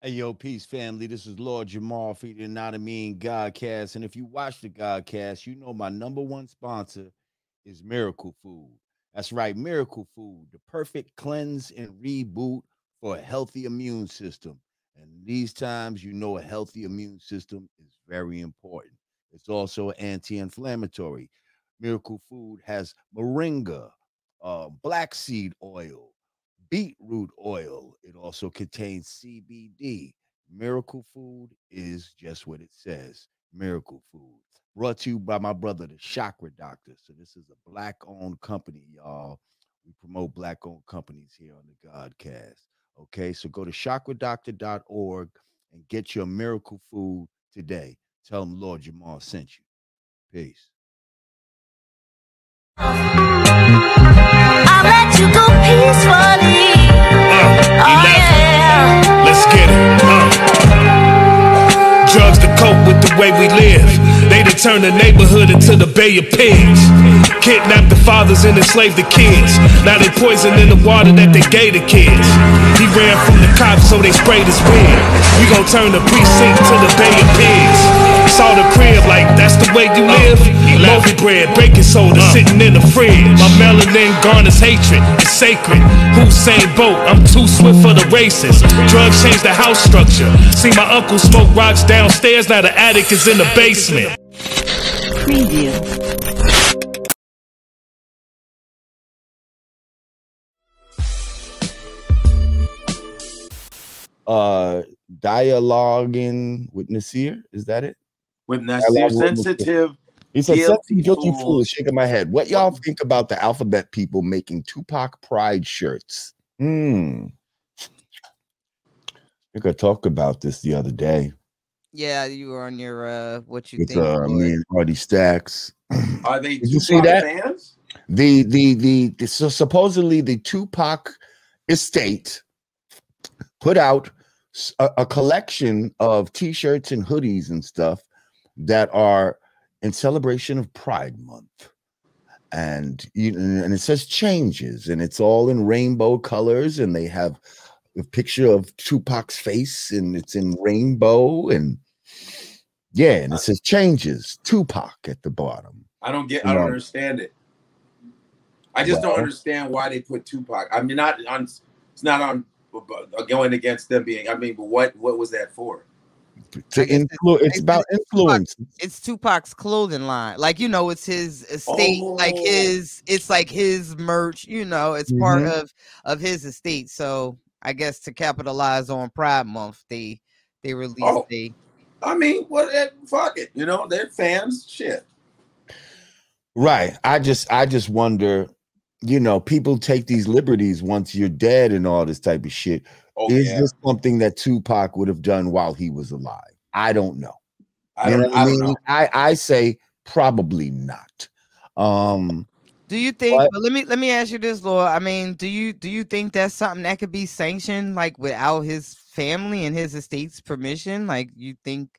Hey, yo, peace, family. This is Lord Jamar feeding Yanadameen Godcast. And if you watch the Godcast, you know my number one sponsor is Miracle Food. That's right, Miracle Food, the perfect cleanse and reboot for a healthy immune system. And these times, you know, a healthy immune system is very important. It's also anti inflammatory. Miracle Food has moringa, uh, black seed oil, beetroot oil. It also contains CBD. Miracle Food is just what it says Miracle Food. Brought to you by my brother, the Chakra Doctor. So, this is a black owned company, y'all. We promote black owned companies here on the Godcast. Okay, so go to chakradoctor.org and get your miracle food today. Tell them Lord Jamar sent you. Peace. I let you go peacefully. Oh yeah. Let's get it. Uh. Drugs to cope with the way we live. They to turn the neighborhood into the Bay of Pigs. Kidnap the fathers and enslave the kids. Now they poisoning the water that they gave the kids. He ran from the cops, so they sprayed his wig. We gon' turn the precinct to the Bay of Pigs. Saw the crib like that's the way you live. Loafy bread, baking soda sitting in the fridge. My melanin garners hatred. It's sacred. Usain Bolt, I'm too swift for the races. Drugs change the house structure. See my uncle smoke rocks downstairs. Now the attic is in the basement. Preview. Uh dialoguing with Nasir. Is that it? with Nasir what- sensitive. He said, Guilty "Guilty, guilty fools. fool." Shaking my head. What y'all think about the alphabet people making Tupac pride shirts? Hmm. I could talk about this the other day Yeah, you were on your uh what you with think. uh, me and Artie Stacks. Are they Did you see that? fans? the the the, the so supposedly the Tupac estate put out s- a, a collection of t-shirts and hoodies and stuff that are in celebration of Pride Month. And you and it says changes and it's all in rainbow colors and they have a picture of Tupac's face and it's in rainbow and yeah, and it says changes Tupac at the bottom. I don't get. I don't No. understand it. I just don't understand why they put Tupac. I mean, not on. It's not on going against them being. I mean, but what what was that for? to it's- influence. It's it's- about it's influence. It's Tupac's clothing line. Like, you know, it's his estate, like Oh. his it's like his merch, you know, it's part Mhm. of of his estate. So I guess to capitalize on Pride Month, they they released Oh. I mean, what? Fuck it. You know, they're fans. Shit. Right. I just I just wonder, you know, people take these liberties once you're dead and all this type of shit. Oh Is yeah. this something that Tupac would have done while he was alive? I don't know. I don't. know I I don't mean? know. I, I say probably not. Um Do you think? What? But let me let me ask you this, Lord. I mean, do you do you think that's something that could be sanctioned like without his family and his estate's permission? Like, you think?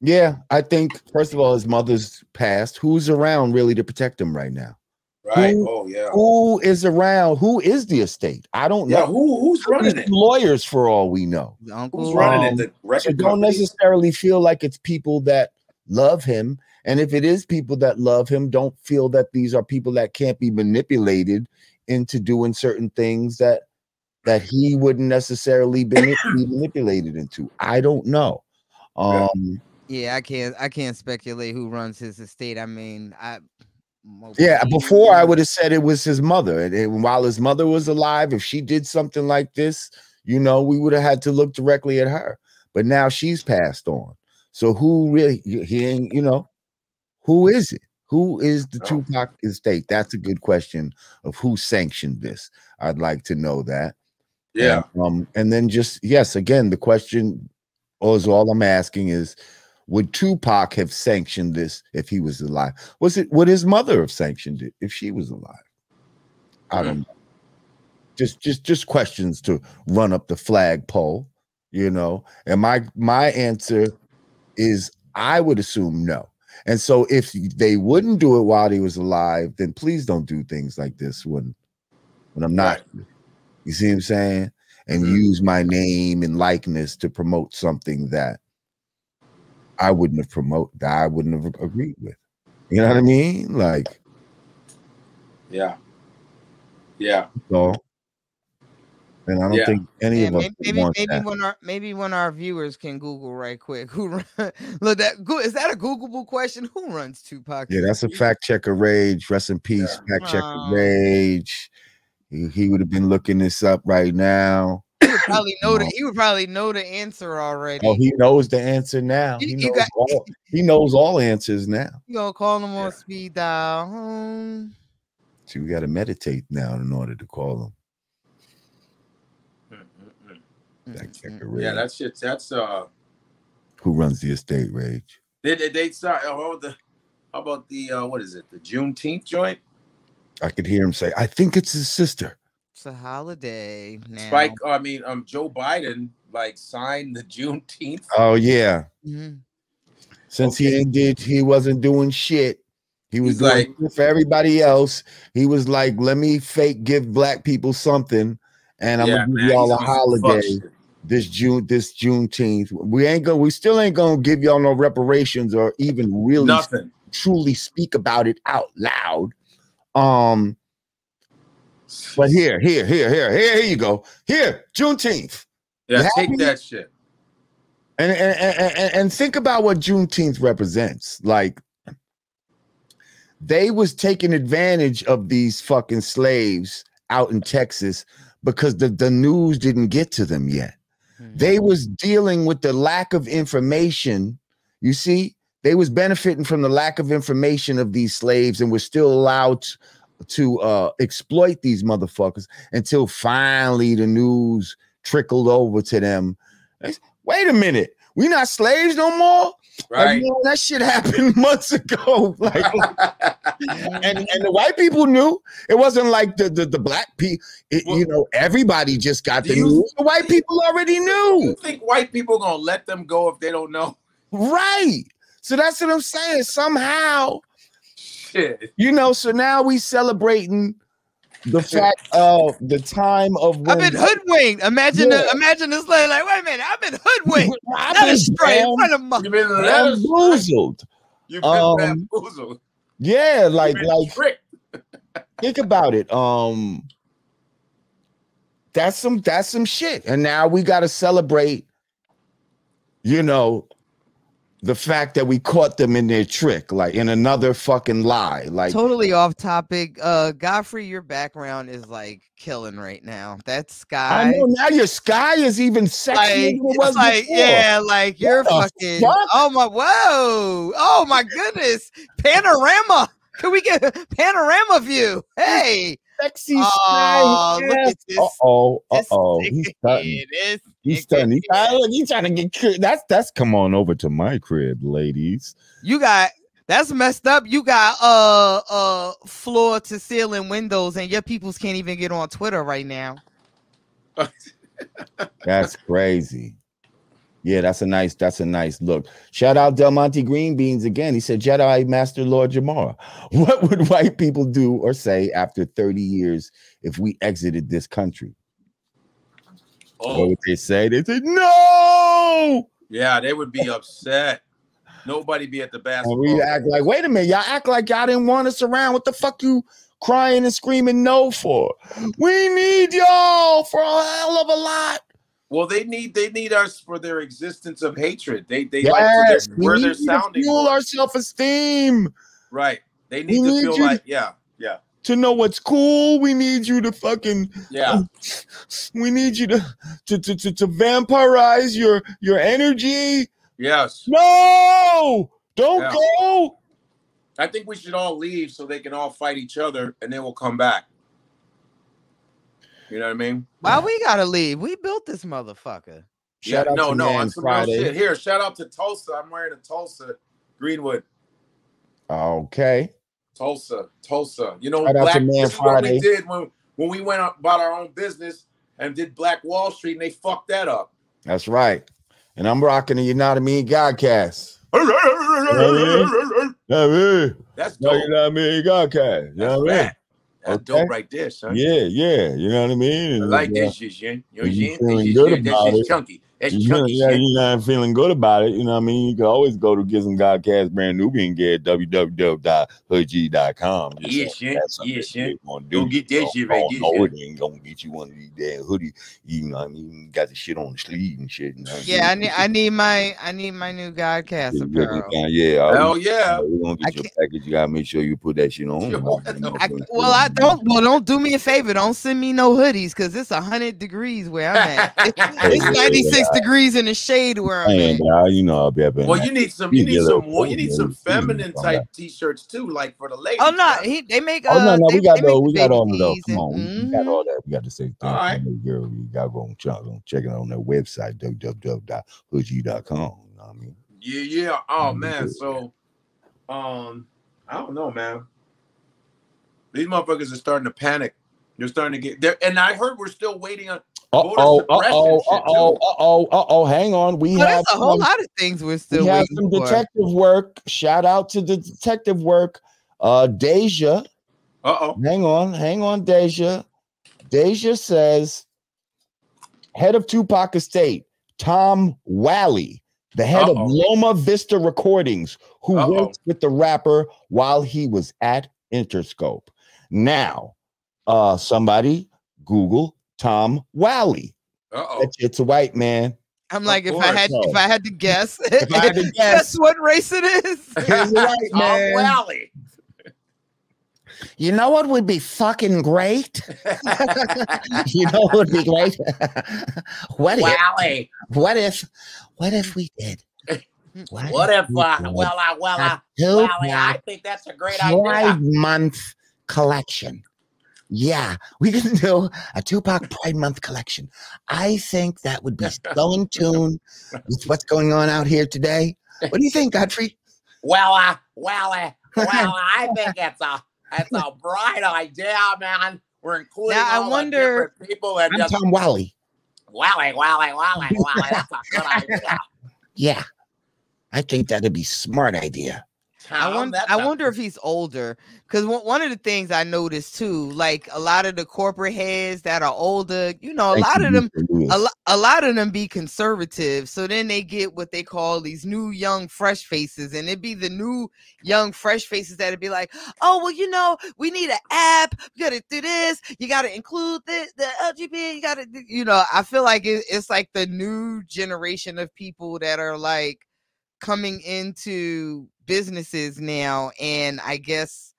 yeah, I think first of all, his mother's passed. Who's around really to protect him right now? Right. Who- Oh yeah. Who is around? Who is the estate? I don't Yeah. know. Who who's running it? Lawyers for all we know. the Uncle Who's running Um, it? The record So don't companies? necessarily feel like it's people that love him. And if it is people that love him, don't feel that these are people that can't be manipulated into doing certain things that that he wouldn't necessarily be, be manipulated into. I don't know. Yeah. Um Yeah, I can't I can't speculate who runs his estate. I mean, I mo- yeah, before I would have said it was his mother. And, and while his mother was alive, if she did something like this, you know, we would have had to look directly at her. But now she's passed on. So who really he ain't, you know, who is it? Who is the No. Tupac estate? That's a good question of who sanctioned this. I'd like to know that. Yeah. And, um, and then just yes, again, the question is all I'm asking is would Tupac have sanctioned this if he was alive? Was it would his mother have sanctioned it if she was alive? I don't know. Just just just questions to run up the flagpole, you know. And my my answer is I would assume no. And so if they wouldn't do it while he was alive, then please don't do things like this when when I'm not. You see what I'm saying? and Mhm. use my name and likeness to promote something that I wouldn't have promote that I wouldn't have agreed with. You know what I mean? Like Yeah. Yeah. so. And I don't Yeah. think any Yeah, of us maybe maybe, want maybe that. when our maybe when our viewers can Google right quick who run, look that go- is that a Googleable question? Who runs Tupac? Yeah, that's a fact checker rage. Rest in peace, fact checker Aw. rage. He, he would have been looking this up right now. He would probably know the he would probably know the answer already. Oh, he knows the answer now. You- He knows got- all. He knows all answers now. you gonna call him on Yeah. speed dial? Hmm. See, we got to meditate now in order to call him. Fact checker rage. Yeah, that shit. That's uh. Who runs the estate rage? They they, they start. Oh, the how about the uh, what is it? The Juneteenth joint. I could hear him say, "I think it's his sister." It's a holiday now. Spike. I mean, um, Joe Biden like signed the Juneteenth. Oh yeah. Mhm. Since he Okay. ended, he wasn't doing shit. He was doing like- for everybody else. He was like, "Let me fake give black people something, and I'm Yeah, gonna give man, y'all a he's on some fuck holiday." this June, this Juneteenth. We ain't gonna, we still ain't gonna give y'all no reparations or even really Nothing. truly speak about it out loud. Um, but here, here, here, here, here, here you go. Here, Juneteenth. Yeah, You take that shit. And and, and, and think about what Juneteenth represents. Like they was taking advantage of these fucking slaves out in Texas because the, the news didn't get to them yet. Mhm. they was dealing with the lack of information you see they was benefiting from the lack of information of these slaves and were still allowed to, uh exploit these motherfuckers until finally the news trickled over to them wait a minute we not slaves no more Like, Right. man, that shit happened months ago like Mm-hmm. and and the white people knew it wasn't like the the, the black people Well- you know everybody just got the you- news the white people already knew you think white people gonna let them go if they don't know? Right. So that's what I'm saying. Somehow, Shit. you know, so now we celebrating the fact of the time of when I've been hoodwinked. Imagine Yeah. the, imagine this lady like, wait a minute, I've been hoodwinked. I've That been is straight in bam- front of my You've been let bamboozled. You've been Um, bamboozled. Yeah, like been like tricked. think about it. Um that's some that's some shit. And now we gotta celebrate, you know, the fact that we caught them in their trick, like in another fucking lie. Like totally off topic. Uh Godfrey, your background is like killing right now. That sky. I know now your sky is even sexier Like, than it was like yeah, like you're the fucking. fuck? Oh my, whoa! Oh my goodness, panorama. Can we get a panorama view? Hey, sexy sky. look at this- Uh oh, uh this oh, he's stunting. He's trying, look, he's trying to get that's that's come on over to my crib, ladies. You got that's messed up. You got uh uh floor to ceiling windows, and your peoples can't even get on Twitter right now. That's crazy. Yeah, that's a nice, that's a nice look. Shout out Del Monte Green Beans again. He said, Jedi Master Lord Jamar. What would white people do or say after 30 years if we exited this country? Oh. What Oh, would they say? They say No. yeah, they would be upset. Nobody be at the And basketball. we act like, wait a minute, y'all act like y'all didn't want us around. What the fuck you crying and screaming no for? We need y'all for a hell of a lot. well, they need they need us for their existence of hatred. They they Yes, like we where need they're sounding fuel our self-esteem. right. They We need to need feel you like yeah yeah To know what's cool, we need you to fucking yeah. we need you to to to, to, to vampirize your your energy. Yes. No, don't Yeah. go. I think we should all leave so they can all fight each other and then we'll come back. You know what I mean? Why we gotta leave? We built this motherfucker. Shout yeah, out no, to no, Man on some Friday. real shit. Here, shout out to Tulsa. I'm wearing a Tulsa Greenwood. Okay. Tulsa, Tulsa. You know, to Black, Man this is what Friday. we did when, when we went out, about our own business and did Black Wall Street and they fucked that up. That's right. And I'm rocking the You Know What I Mean Godcast. That's dope. you know what I mean? Godcast. You know That's what I mean? That's Okay. dope right there, son. Yeah, yeah. You know what I mean? I like uh, that shit, Jen. You know, Jen? feeling good shit- that shit's it. chunky. That's you chunky yeah, shit. you're not feeling good about it. You know what I mean? You can always go to Gism Godcast brand new and get www.hoodgee.com. Just Yeah, so shit. that's something Yeah, shit. you Gonna do. Go get that You shit right don't there, know it ain't gonna get you one of these damn hoodie. You know what I mean? Got the shit on the sleeve and shit. You know Yeah, I mean? need I need my I need my new Godcast Yeah, apparel. yeah, yeah. Hell yeah. We're gonna I get your package. You gotta make sure you put that shit on. Sure, what the- I, well, I don't. Well, don't do me a favor. Don't send me no hoodies because it's hundred degrees where I'm at. It's Yeah, 96 degrees in the shade where I'm Man, at. bro, you know I'll be up in Well, you need some. You You need some. little more. You need some feminine type t-shirts too, like for the ladies. Oh no, he they make. Oh no, uh, no, they- we got they those. We got all of those. tees Come and- on, we, we got all that. We got to say All right. girl. We got to go and check, go check it on their website www.hoodgee.com. You know what I mean? Yeah, yeah. Oh man, so um, I don't know, man. These motherfuckers are starting to panic. They're starting to get there, and I heard we're still waiting on. Uh Voter oh, uh oh, uh oh, uh oh, uh oh. Hang on, we Oh, have a whole some, lot of things we're still we have waiting some for. detective work. Shout out to the detective work. Uh, Deja. Uh oh. Hang on, hang on, Deja. Deja says, head of Tupac Estate, Tom Whalley, the head Uh-oh. of Loma Vista Recordings, who Uh-oh. worked with the rapper while he was at Interscope. Now, uh, somebody Google Tom Whalley. Uh oh. That a white man. I'm Of like, if I course. had if I had to guess, If I had to guess guess, what race it is. he's a white Tom. Whalley. You know what would be fucking great? you know what would be great? what if Whalley. What if, what if we did? What if? we Uh, did well, I, well, a I, Tupac Whalley. I think that's a great idea. Five Month collection? Yeah, we can do a Tupac Pride Month collection. I think that would be so in tune with what's going on out here today. What do you think, Godfrey? Well, uh, well, uh, well, I think it's a it's a bright idea, man. We're including Now, I all the wonder- different people that I'm just Tom Whalley. Whalley, Whalley, Whalley, Whalley. That's a good idea. Yeah, I think that'd be smart idea. I Tom, wonder, that's I a- wonder if he's older because one of the things I noticed too, like a lot of the corporate heads that are older, you know, a Thank lot of them, a, lo- a lot of them be conservative. So then they get what they call these new young fresh faces, and it'd be the new young fresh faces that'd be like, oh well, you know, we need an app. You gotta do this. You gotta include the the LGBT. You gotta, you know, I feel like it, it's like the new generation of people that are like coming into businesses now and i guess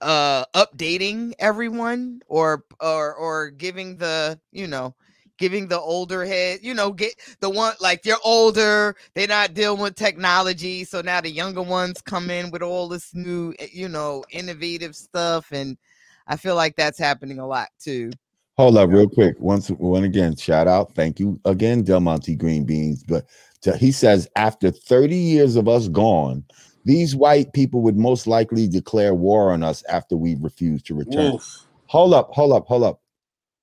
uh updating everyone or or or giving the you know giving the older head you know get the one like they're older they're not dealing with technology so now the younger ones come in with all this new eh, you know innovative stuff and i feel like that's happening a lot too Hold up, real quick. Once, one again, shout out. Thank you again, Del Monte Green Beans. But to- he says, after 30 years of us gone, these white people would most likely declare war on us after we refuse to return. Woof. Hold up, hold up, hold up.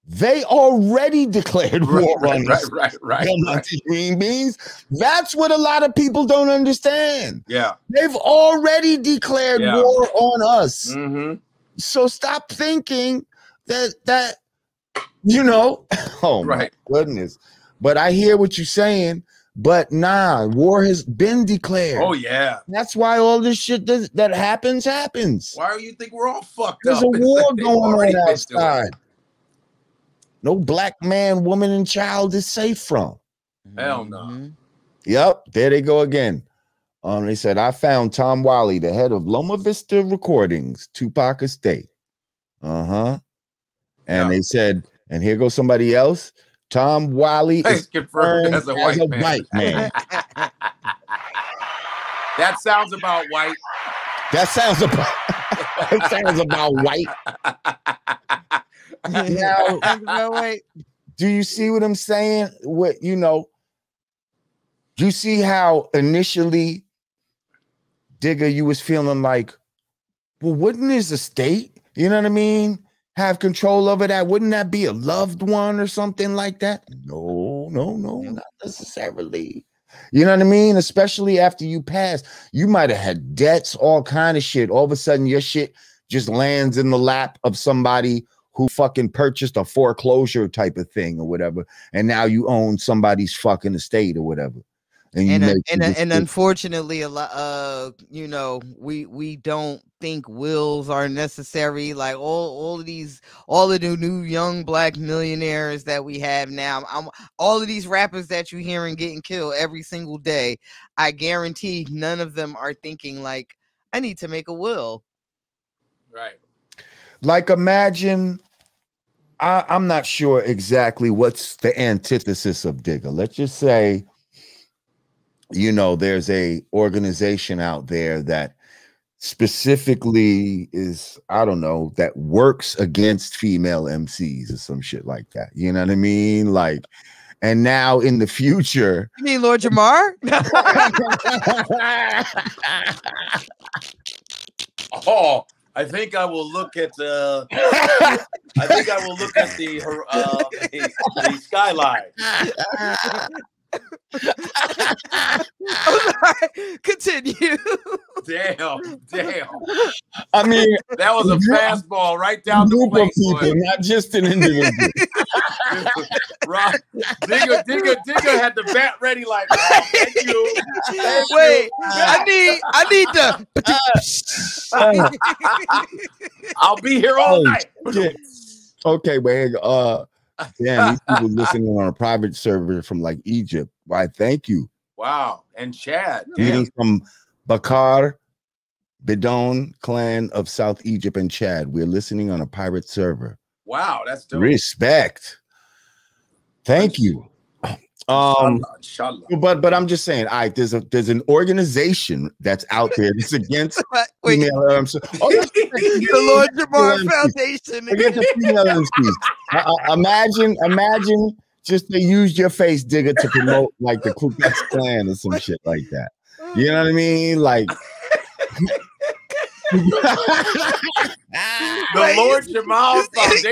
They already declared Right, war right, on right, us. right, right, right. Green Beans. That's what a lot of people don't understand. Yeah. They've already declared Yeah. war on us. Mm-hmm. So stop thinking that that you know. Oh Right. my goodness! But I hear what you're saying. But nah, war has been declared. Oh yeah. That's why all this shit that, that happens happens. Why do you think we're all fucked There's up? There's a war like going already on been doing outside. No black man, woman, and child is safe from. Hell no. Mhm. Yep, there they go again. Um, they said I found Tom Whalley, the head of Loma Vista Recordings, Tupac Estate. Uh huh. And Yeah. they said, and here goes somebody else. Tom Whalley It's is confirmed confirmed as a white man. white man. that sounds about white. that sounds about. that sounds about white. Now- Sounds about. Do you see what I'm saying? What you know? Do you see how initially, Digga, you was feeling like, well, wouldn't his state? you know what I mean, have control over that? Wouldn't that be a loved one or something like that? No, no, no, not necessarily. You know what I mean? Especially after you pass, you might have had debts, all kind of shit. All of a sudden, your shit just lands in the lap of somebody who fucking purchased a foreclosure type of thing or whatever, and now you own somebody's fucking estate or whatever. And and uh, make and, the uh, and unfortunately a lot uh you know we we don't think wills are necessary like all all of these all of the new young black millionaires that we have now I'm all of these rappers that you hearing getting killed every single day I guarantee none of them are thinking like I need to make a will Right. like imagine I, i'm not sure exactly what's the antithesis of Digga let's just say you know there's a organization out there that specifically is i don't know that works against female mcs or some shit like that you know what i mean like and now in the future you mean Lord Jamar Oh, I think I will look at the. I think I will look at the uh, the, the skyline. I'm sorry. continue Damn, damn. i mean That was a fastball right down the group of plate, people not just an individual Right. Digga, Digga, Digga had the bat ready, like, oh, thank you. Thank you. wait I need I need the I'll be here all Oh, night. shit. Okay, but hey, uh, damn, these people listening on a private server from like Egypt. Why? Thank you. Wow. And Chad. Greeting Damn. from Bakar Bidon clan of South Egypt and Chad. We're listening on a pirate server. Wow, that's dope. Respect. Thank you. Um, Inshallah, inshallah. but but I'm just saying, I there's a there's an organization that's out there that's against wait female. um, so- oh, that's the Lord Jamar Yeah. Foundation Forget the female MCs. Uh, uh, imagine, imagine just they used your face Digga to promote like the Ku Klux Klan or some shit like that. You know what I mean? Like The Wait, Lord you- Jamar you see-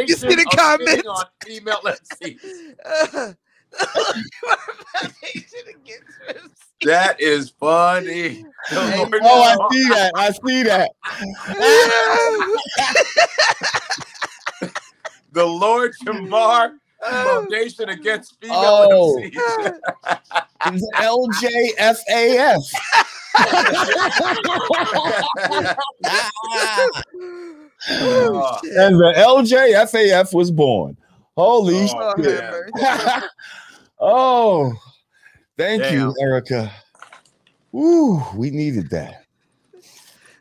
you Foundation see the of comments? on female MCs. The Lord Jamar Foundation against MC. That is funny. Oh, I see that. I see that. the Lord Jamar Foundation against female Oh. MCs. It's LJFAF. Oh, and the LJFAF was born. Holy Oh, shit. have mercy. oh, thank you, Erica. Ooh, we needed that.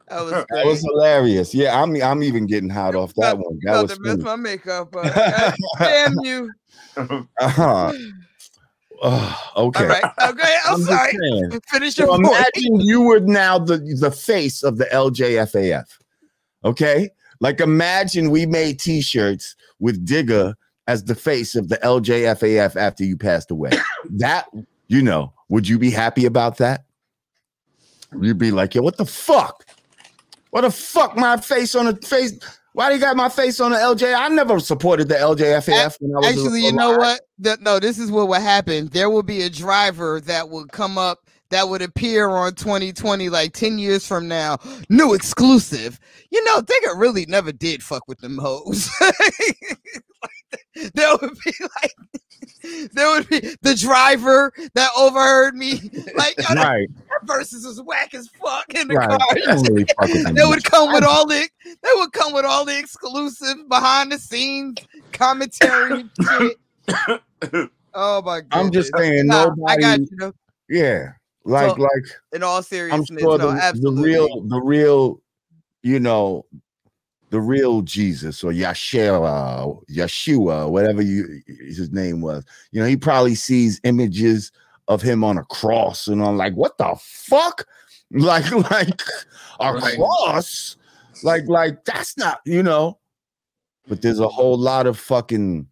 That was That great. was hilarious. Yeah, I'm I'm even getting hot off that one. That About was to mess my makeup up. Damn you. Uh-huh. Oh, okay. All right. Okay. I'm, just sorry. saying. Finish So your point. imagine you were now the, the face of the LJFAF. Okay? Like imagine we made t-shirts with Digga as the face of the LJFAF after you passed away. that, you know, would you be happy about that? You'd be like, yo, what the fuck? What the fuck my face on the face? Why do you got my face on the LJ? I never supported the LJFAF when I was Actually, you know what? The- no, this is what would happen. There will be a driver that will come up that would appear on 2020 like 10 years from now. New exclusive. You know, Digga really never did fuck with them hoes. there would be like there would be the driver that overheard me. Like that versus is whack as fuck in the right. car. Really fuck with them They would come with all the they would come with all the exclusive behind the scenes commentary. Oh my god. I'm just saying, Nah, nobody. I got you. Yeah, like So, like In all I'm seriousness, sure no, the, the real the real, you know, the real Jesus or Yeshua, Yeshua, whatever you his name was. You know, he probably sees images of him on a cross and I'm like, what the fuck? Like like a Right. cross? Like like that's not, you know. But there's a whole lot of fucking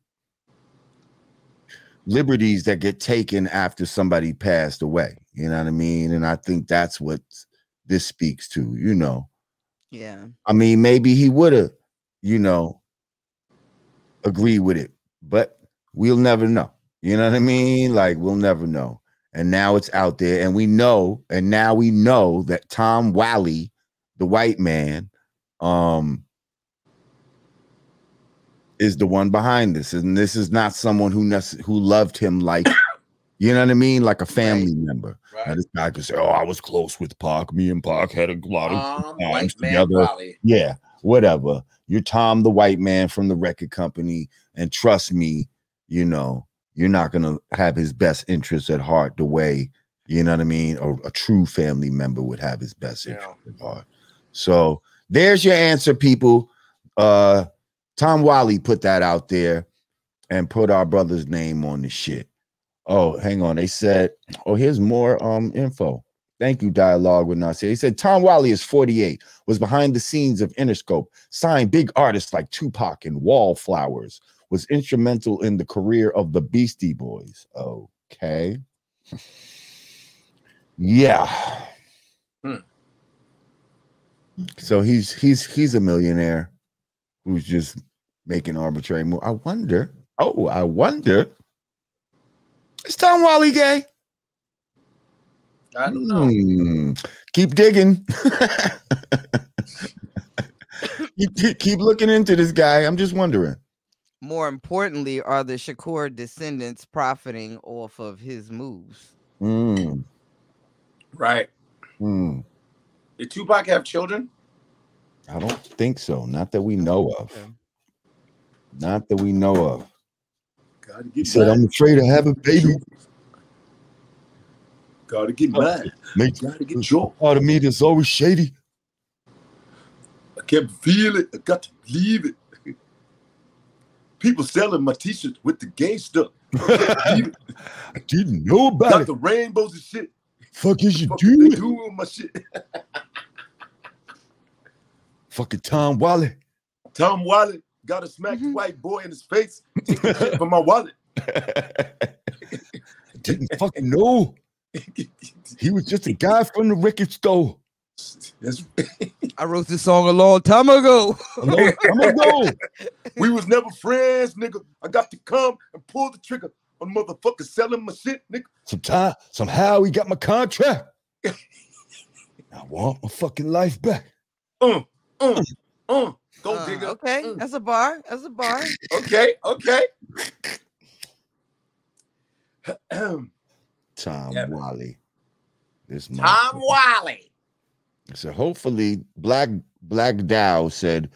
liberties that get taken after somebody passed away. You know what I mean? And I think that's what this speaks to, you know. Yeah. I mean, maybe he would have, you know, agreed with it, but we'll never know. You know what I mean? Like, we'll never know. And now it's out there, and we know, and now we know that Tom Whalley, the white man, um, is the one behind this, and this is not someone who nece- who loved him like you know what I mean, like a family member. Now, Right. this guy could say, "Oh, I was close with Pac. Me and Pac had a lot of Um, times together." Yeah, whatever. You're Tom, the white man from the record company, and trust me, you know you're not gonna have his best interests at heart the way you know what I mean, or a true family member would have his best Yeah. interests at heart. So there's your answer, people. Uh, Tom Whalley put that out there and put our brother's name on the shit. Oh, hang on. They said, oh, here's more um info. Thank you, Dialogue with Nasir. He said Tom Whalley is 48, was behind the scenes of Interscope, signed big artists like Tupac and Wallflowers, was instrumental in the career of the Beastie Boys. Okay. Yeah. Hmm. So he's he's he's a millionaire who's just making arbitrary move. I wonder. Oh, I wonder. Is Tom Whalley gay? I don't know. Hmm. Keep digging. keep, keep- keep looking into this guy. I'm just wondering. More importantly, are the Shakur descendants profiting off of his moves? Mm, Right. mm. Did Tupac have children? I don't think so. Not that we know of. Okay. Not that we know of. Gotta He said, I'm afraid of having baby. Gotta get mad. Make Gotta get your. part of me that's always shady. I can't feel it. I got to believe it. People selling my t-shirts with the gay stuff. I can't believe it. I didn't know about Got it. the rainbows and shit. Fuck is you Fuck what they doing? doing my shit. Fucking Tom Whalley. Tom Wallet got to smack the white boy in his face. Take the shit from my wallet. I didn't fucking know. He was just a guy from the record store. That's, I wrote this song a long time ago. I'm gonna go. we was never friends, nigga. I got to come and pull the trigger on motherfucker selling my shit, nigga. Sometime, somehow he got my contract. I want my fucking life back. Uh, uh, uh. Go Uh, Digga. okay, Mm. that's a bar. That's a bar. Okay, okay. Tom Yeah. Whalley. This Tom motherfucker. Wiley. So hopefully, Black Black Dow said,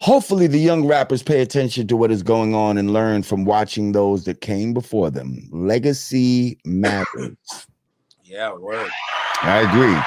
hopefully the young rappers pay attention to what is going on and learn from watching those that came before them. Legacy matters. Yeah, word. I agree.